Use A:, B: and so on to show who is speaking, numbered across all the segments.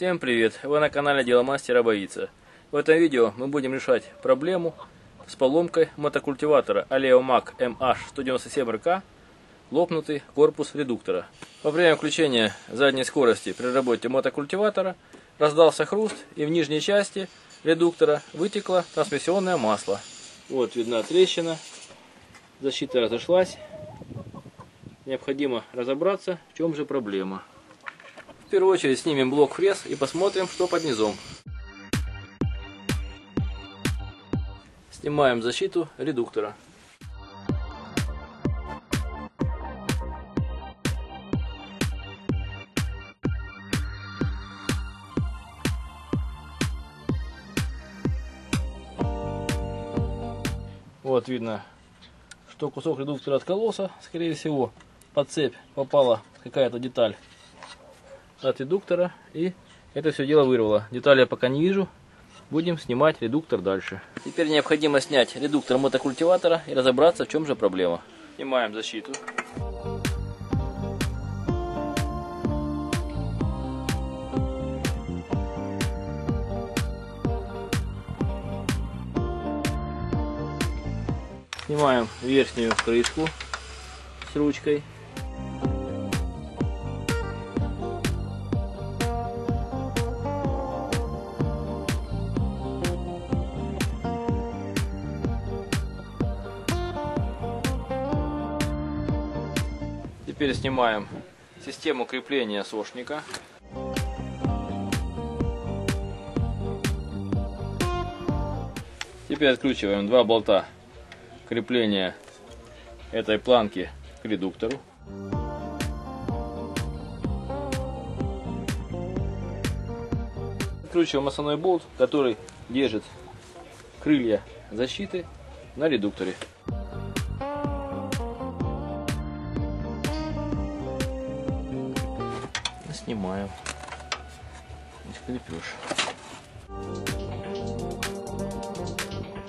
A: Всем привет! Вы на канале Дело Мастера Боится. В этом видео мы будем решать проблему с поломкой мотокультиватора Aleomac MH197RK лопнутый корпус редуктора. Во время включения задней скорости при работе мотокультиватора раздался хруст и в нижней части редуктора вытекло трансмиссионное масло. Вот видна трещина, защита разошлась. Необходимо разобраться, в чем же проблема. В первую очередь снимем блок фрез и посмотрим, что под низом. Снимаем защиту редуктора. Вот видно, что кусок редуктора откололся, скорее всего, под цепь попала какая-то деталь от редуктора и это все дело вырвало. Детали я пока не вижу, будем снимать редуктор дальше. Теперь необходимо снять редуктор мотокультиватора и разобраться, в чем же проблема. Снимаем защиту. Снимаем верхнюю крышку с ручкой. Снимаем систему крепления сошника. Теперь откручиваем два болта крепления этой планки к редуктору. Откручиваем основной болт, который держит крылья защиты на редукторе. Снимаем. Крепеж.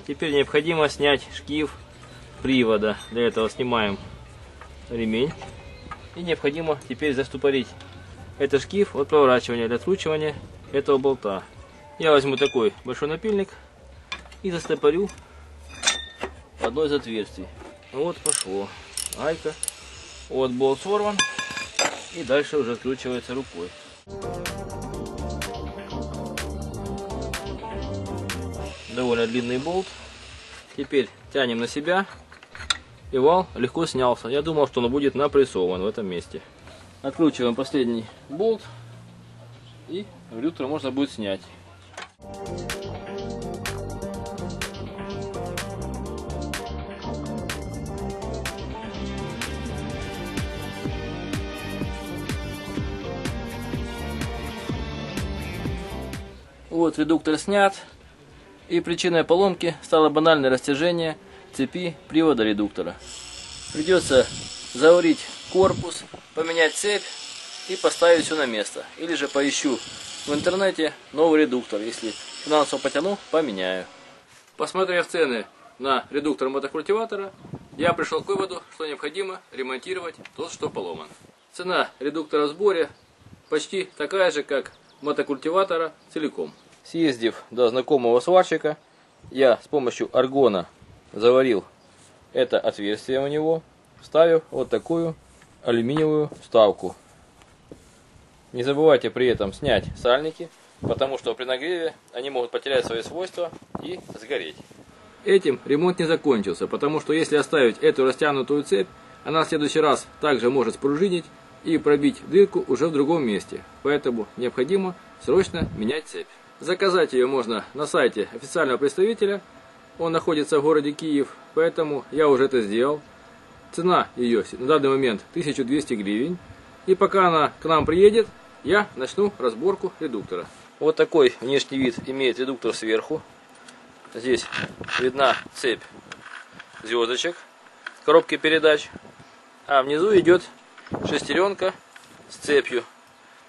A: Теперь необходимо снять шкив привода. Для этого снимаем ремень. И необходимо теперь застопорить этот шкив от проворачивания для откручивания этого болта. Я возьму такой большой напильник и застопорю одно из отверстий. Вот пошло. Айка. Вот болт сорван. И дальше уже откручивается рукой. Довольно длинный болт. Теперь тянем на себя. И вал легко снялся. Я думал, что он будет напрессован в этом месте. Откручиваем последний болт. И редуктор можно будет снять. Вот редуктор снят. И причиной поломки стало банальное растяжение цепи привода редуктора. Придется заварить корпус, поменять цепь и поставить все на место. Или же поищу в интернете новый редуктор. Если финансово потяну, поменяю. Посмотрев цены на редуктор мотокультиватора, я пришел к выводу, что необходимо ремонтировать тот, что поломан. Цена редуктора в сборе почти такая же, как мотокультиватора целиком. Съездив до знакомого сварщика, я с помощью аргона заварил это отверстие у него, вставив вот такую алюминиевую вставку. Не забывайте при этом снять сальники, потому что при нагреве они могут потерять свои свойства и сгореть. Этим ремонт не закончился, потому что если оставить эту растянутую цепь, она в следующий раз также может спружинить и пробить дырку уже в другом месте. Поэтому необходимо срочно менять цепь. Заказать ее можно на сайте официального представителя. Он находится в городе Киев, поэтому я уже это сделал. Цена ее на данный момент 1200 гривен. И пока она к нам приедет, я начну разборку редуктора. Вот такой внешний вид имеет редуктор сверху. Здесь видна цепь звездочек коробки передач. А внизу идет шестеренка с цепью,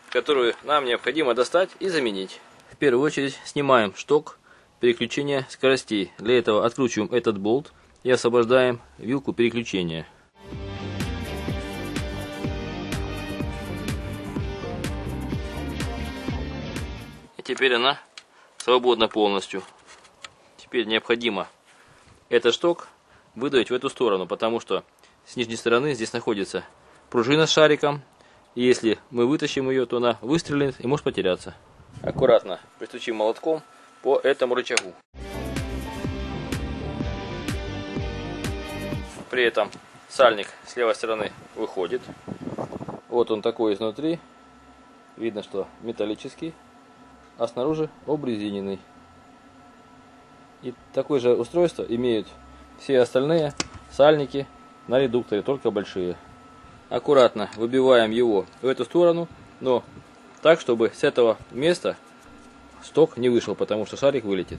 A: которую нам необходимо достать и заменить. Первую очередь снимаем шток переключения скоростей. Для этого откручиваем этот болт и освобождаем вилку переключения. И теперь она свободна полностью. Теперь необходимо этот шток выдавить в эту сторону, потому что с нижней стороны здесь находится пружина с шариком. И если мы вытащим ее, то она выстрелит и может потеряться. Аккуратно пристучим молотком по этому рычагу. При этом сальник с левой стороны выходит. Вот он такой изнутри. Видно, что металлический, а снаружи обрезиненный. И такое же устройство имеют все остальные сальники на редукторе, только большие. Аккуратно выбиваем его в эту сторону, но так, чтобы с этого места сток не вышел, потому что шарик вылетит.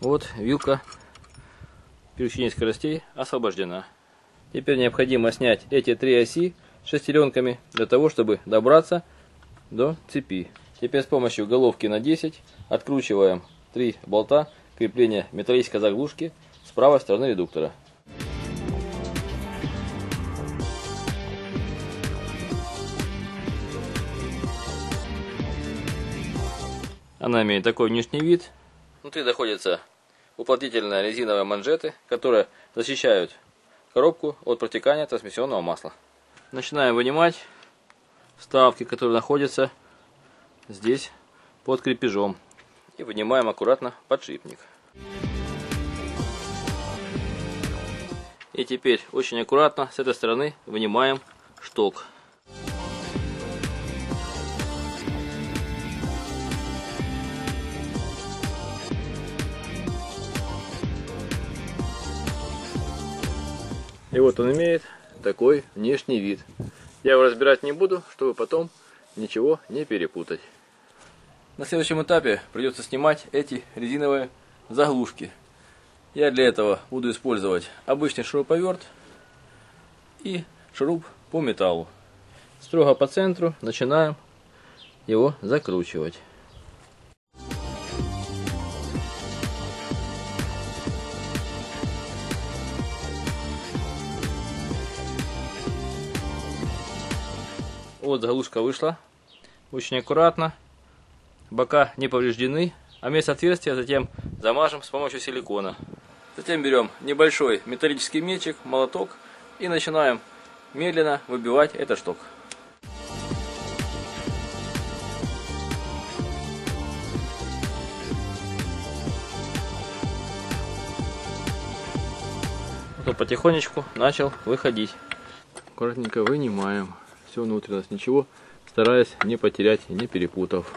A: Вот вилка переключения скоростей освобождена. Теперь необходимо снять эти три оси шестеренками для того, чтобы добраться до цепи. Теперь с помощью головки на 10 откручиваем три болта крепления металлической заглушки с правой стороны редуктора. Она имеет такой внешний вид. Внутри находятся уплотнительные резиновые манжеты, которые защищают коробку от протекания трансмиссионного масла. Начинаем вынимать вставки, которые находятся здесь под крепежом. И вынимаем аккуратно подшипник. И теперь очень аккуратно с этой стороны вынимаем шток. И вот он имеет такой внешний вид. Я его разбирать не буду, чтобы потом ничего не перепутать. На следующем этапе придется снимать эти резиновые заглушки. Я для этого буду использовать обычный шуруповерт и шуруп по металлу. Строго по центру начинаем его закручивать. Вот заглушка вышла. Очень аккуратно. Бока не повреждены. А место отверстия затем замажем с помощью силикона. Затем берем небольшой металлический мечик, молоток и начинаем медленно выбивать этот шток. Вот потихонечку начал выходить. Аккуратненько вынимаем все внутренность, ничего, стараясь не потерять и не перепутав.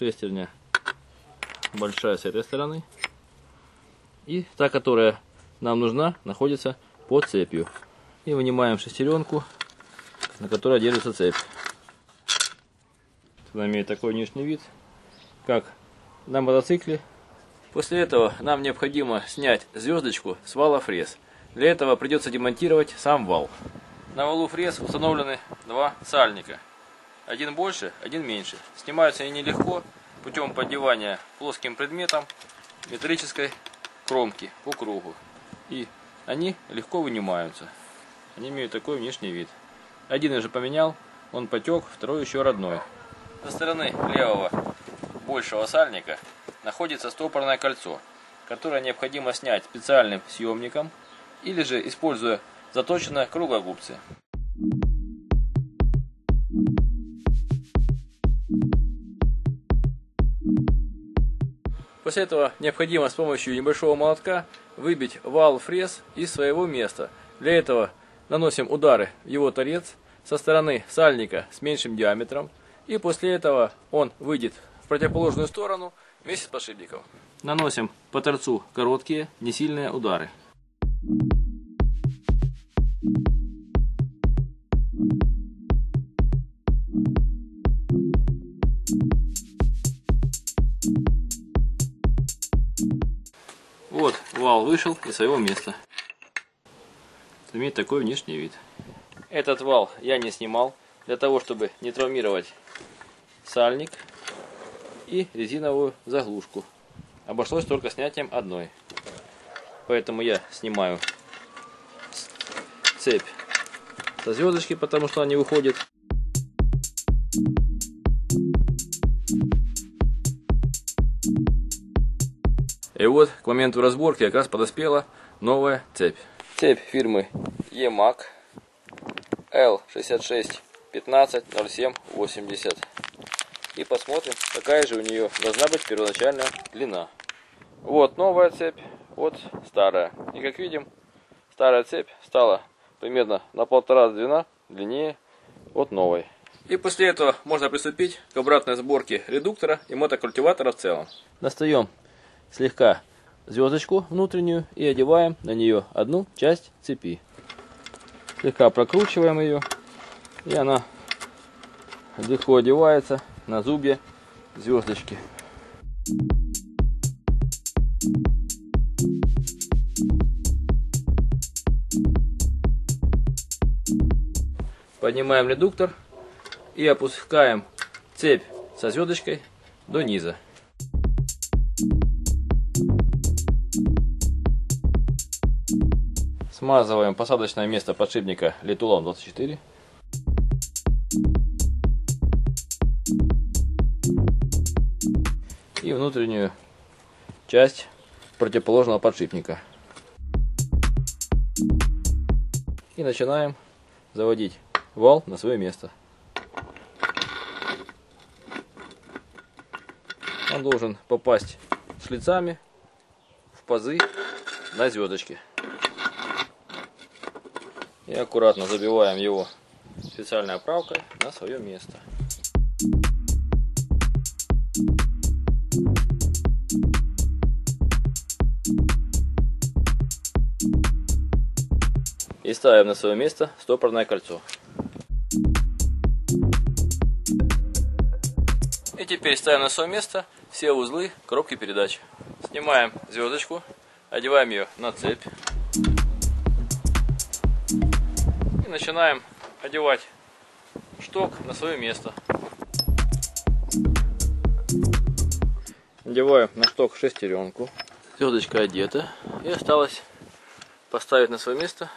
A: Шестерня большая с этой стороны. И та, которая нам нужна, находится под цепью. И вынимаем шестеренку, на которой держится цепь. Она имеет такой внешний вид, как на мотоцикле. После этого нам необходимо снять звездочку с вала фрез. Для этого придется демонтировать сам вал. На валу фрез установлены два сальника. Один больше, один меньше. Снимаются они нелегко путем поддевания плоским предметом металлической кромки по кругу. И они легко вынимаются. Они имеют такой внешний вид. Один я уже поменял, он потек, второй еще родной. Со стороны левого большего сальника находится стопорное кольцо, которое необходимо снять специальным съемником или же используя заточенное круглогубцы. После этого необходимо с помощью небольшого молотка выбить вал фрез из своего места. Для этого наносим удары в его торец со стороны сальника с меньшим диаметром, и после этого он выйдет в противоположную сторону вместе с подшипником. Наносим по торцу короткие, несильные удары. Вал вышел из своего места. имеет такой внешний вид. Этот вал я не снимал, для того, чтобы не травмировать сальник и резиновую заглушку. Обошлось только снятием одной. Поэтому я снимаю цепь со звездочки, потому что она не выходит. И вот к моменту разборки как раз подоспела новая цепь. Цепь фирмы EMAG L66 15 07 80. И посмотрим, какая же у нее должна быть первоначальная длина. Вот новая цепь, вот старая. И как видим, старая цепь стала примерно на полтора длина длиннее от новой. И после этого можно приступить к обратной сборке редуктора и мотокультиватора в целом. Достаем слегка звездочку внутреннюю и одеваем на нее одну часть цепи. Слегка прокручиваем ее, и она легко одевается на зубья звездочки. Поднимаем редуктор и опускаем цепь со звездочкой до низа. Смазываем посадочное место подшипника Литулон 24. И внутреннюю часть противоположного подшипника. И начинаем заводить вал на свое место. Он должен попасть шлицами в пазы на звездочке. И аккуратно забиваем его специальной оправкой на свое место. И ставим на свое место стопорное кольцо. И теперь ставим на свое место все узлы коробки передач. Снимаем звездочку, одеваем ее на цепь. Начинаем одевать шток на свое место. Надеваем на шток шестеренку. Звездочка одета. И осталось поставить на свое место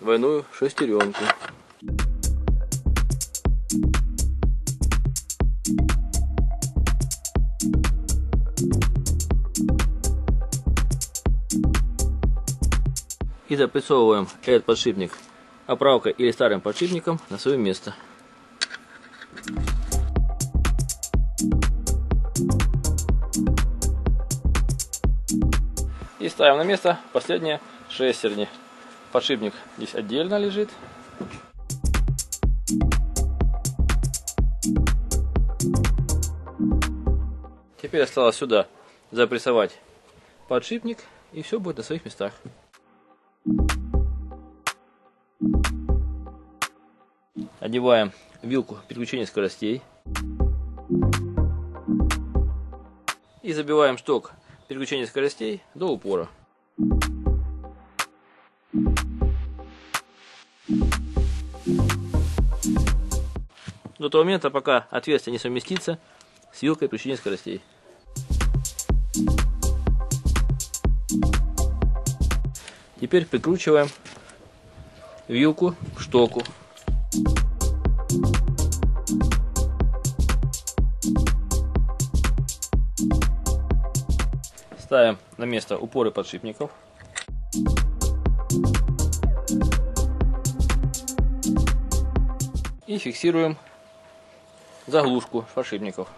A: двойную шестеренку. И запрессовываем этот подшипник оправкой или старым подшипником на свое место. И ставим на место последние шестерни. Подшипник здесь отдельно лежит. Теперь осталось сюда запрессовать подшипник и все будет на своих местах. Одеваем вилку переключения скоростей. И забиваем шток переключения скоростей до упора. До того момента, пока отверстие не совместится с вилкой переключения скоростей. Теперь прикручиваем вилку к штоку. Ставим на место упоры подшипников. И фиксируем заглушку подшипников.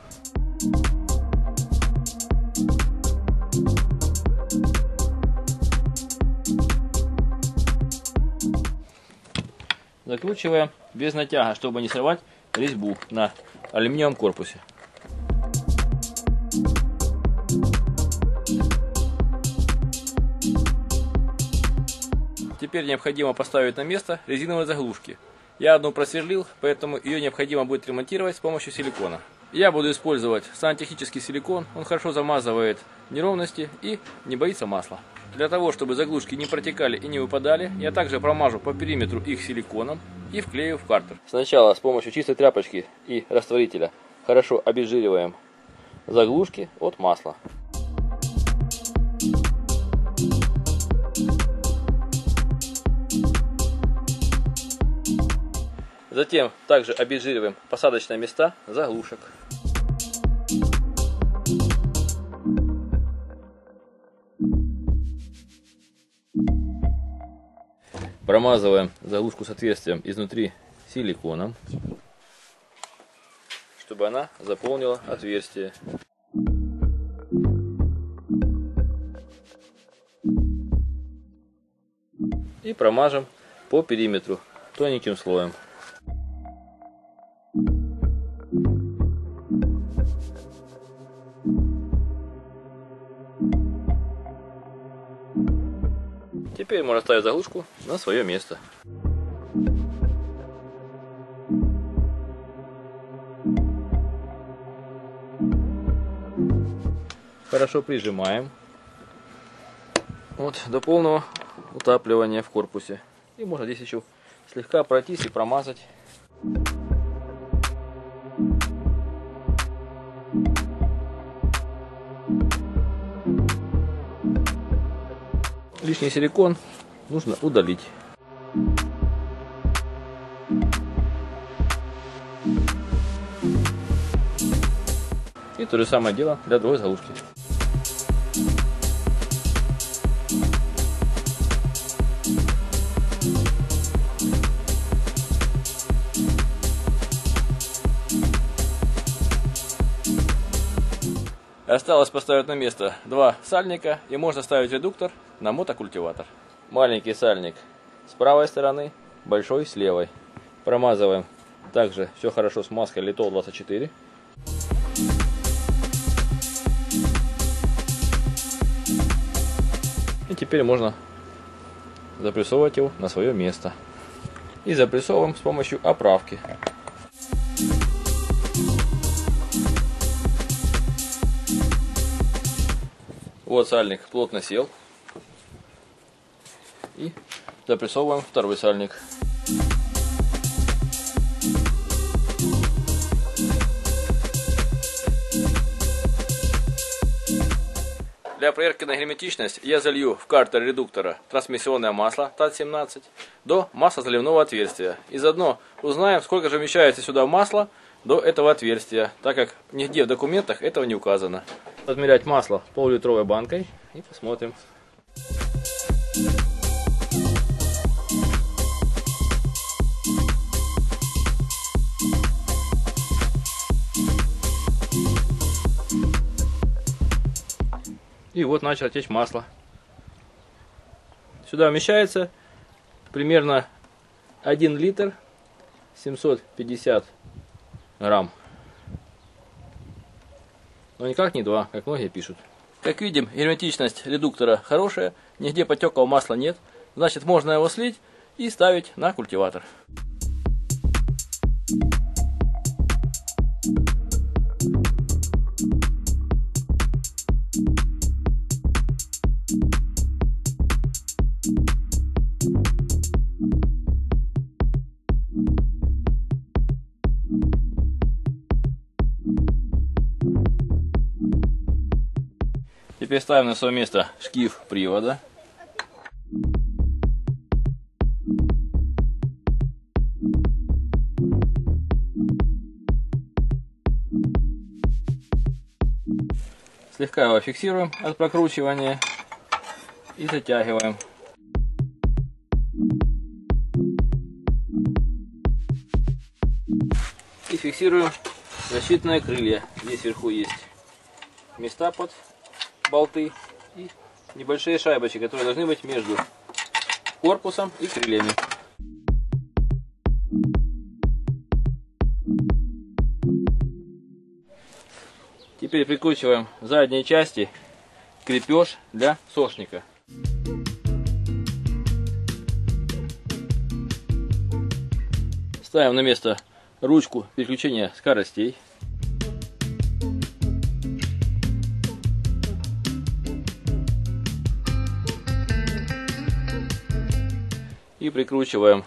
A: Закручиваем без натяга, чтобы не срывать резьбу на алюминиевом корпусе. Теперь необходимо поставить на место резиновые заглушки. Я одну просверлил, поэтому ее необходимо будет ремонтировать с помощью силикона. Я буду использовать сантехнический силикон. Он хорошо замазывает неровности и не боится масла. Для того, чтобы заглушки не протекали и не выпадали, я также промажу по периметру их силиконом и вклею в картер. Сначала с помощью чистой тряпочки и растворителя хорошо обезжириваем заглушки от масла. Затем также обезжириваем посадочные места заглушек. Промазываем заглушку с отверстием изнутри силиконом, чтобы она заполнила отверстие. И промажем по периметру тоненьким слоем. Теперь можно ставить заглушку на свое место. Хорошо прижимаем вот, до полного утапливания в корпусе. И можно здесь еще слегка пройтись и промазать. Лишний силикон нужно удалить. И то же самое дело для другой заглушки. Осталось поставить на место два сальника и можно ставить редуктор на мотокультиватор. Маленький сальник с правой стороны, большой с левой. Промазываем также все хорошо с маской Литол 24. И теперь можно запрессовывать его на свое место. И запрессовываем с помощью оправки. Вот сальник плотно сел. И запрессовываем второй сальник. Для проверки на герметичность я залью в картер редуктора трансмиссионное масло ТАТ-17 до маслозаливного отверстия. И заодно узнаем, сколько же вмещается сюда масла до этого отверстия, так как нигде в документах этого не указано подмерять масло пол-литровой банкой и посмотрим. И вот начало течь масло. Сюда вмещается примерно 1 литр 750 грамм но никак не два, как многие пишут. Как видим, герметичность редуктора хорошая, нигде потеков масла нет, значит можно его слить и ставить на культиватор. Теперь ставим на свое место шкив привода. Слегка его фиксируем от прокручивания и затягиваем. И фиксируем защитные крылья. Здесь вверху есть места под болты и небольшие шайбочки, которые должны быть между корпусом и крыльями. Теперь прикручиваем задние части крепеж для сошника. Ставим на место ручку переключения скоростей. И прикручиваем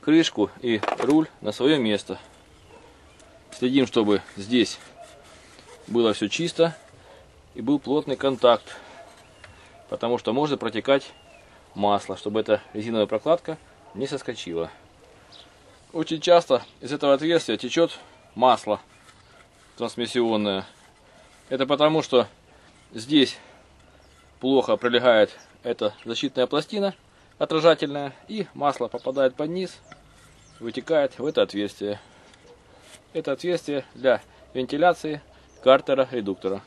A: крышку и руль на свое место. Следим, чтобы здесь было все чисто и был плотный контакт, потому что может протекать масло, чтобы эта резиновая прокладка не соскочила. Очень часто из этого отверстия течет масло трансмиссионное. Это потому, что здесь плохо прилегает эта защитная пластина отражательная, и масло попадает под низ, вытекает в это отверстие. Это отверстие для вентиляции картера редуктора.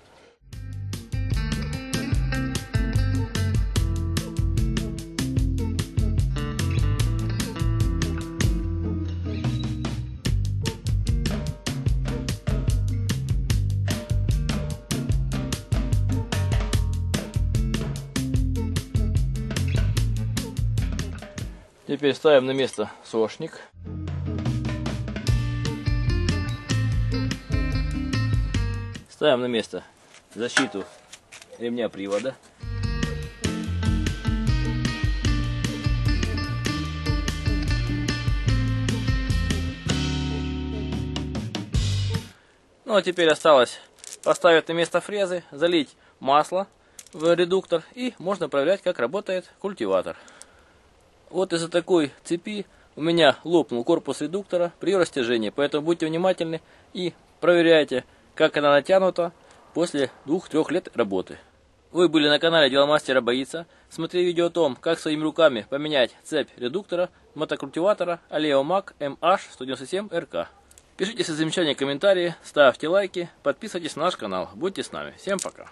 A: Теперь ставим на место сошник. Ставим на место защиту ремня привода. Ну а теперь осталось поставить на место фрезы, залить масло в редуктор и можно проверять, как работает культиватор. Вот из-за такой цепи у меня лопнул корпус редуктора при растяжении, поэтому будьте внимательны и проверяйте, как она натянута после двух-трех лет работы. Вы были на канале Деломастера Боится. Смотри видео о том, как своими руками поменять цепь редуктора мотокультиватора Алеомаг MH197RK. Пишите свои замечания, комментарии, ставьте лайки, подписывайтесь на наш канал. Будьте с нами. Всем пока.